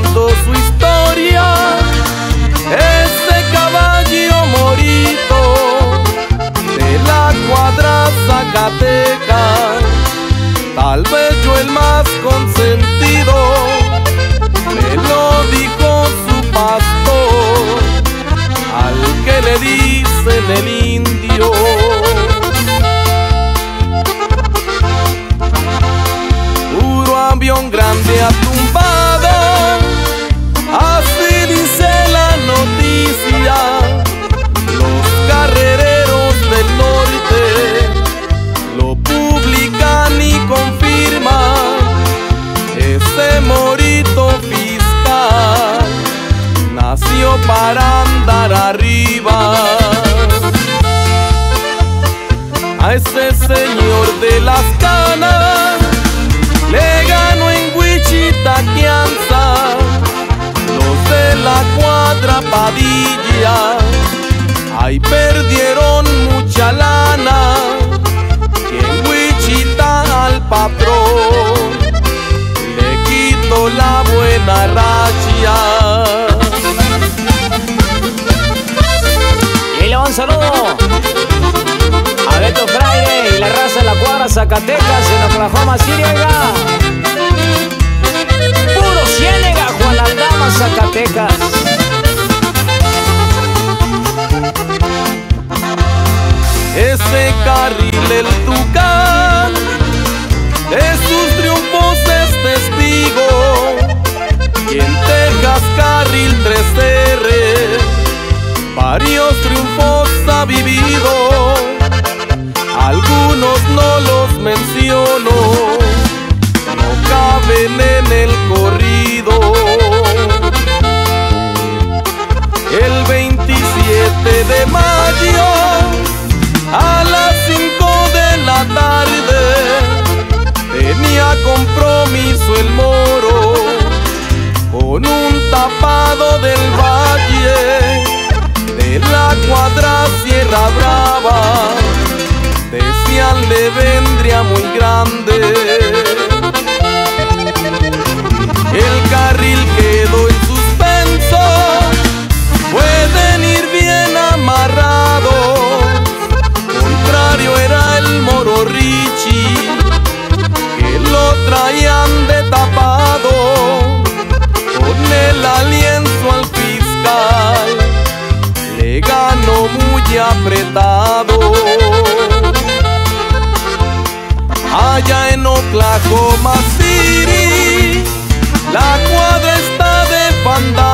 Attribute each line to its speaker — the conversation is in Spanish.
Speaker 1: su historia. Ese caballo morito de la cuadra Zacateca, tal vez yo el más consentido, me lo dijo su pastor, al que le dicen el indio. Ese morito fiscal nació para andar arriba. A ese señor de las canas le ganó en Wichita Quianza los de la cuadra Padilla.
Speaker 2: Un saludo a Beto Fraile y la raza de la cuadra Zacatecas en Oklahoma City. oiga. Puro Ciénega, Juan Aldama, Zacatecas.
Speaker 1: Ese carril 27 de mayo a las 5 de la tarde tenía compromiso el moro con un tapado del valle de la cuadra Sierra Brava. Decían le vendría muy grande. El carril el alienzo al fiscal, le ganó muy apretado. Allá en Oklahoma City, la cuadra está de fandango,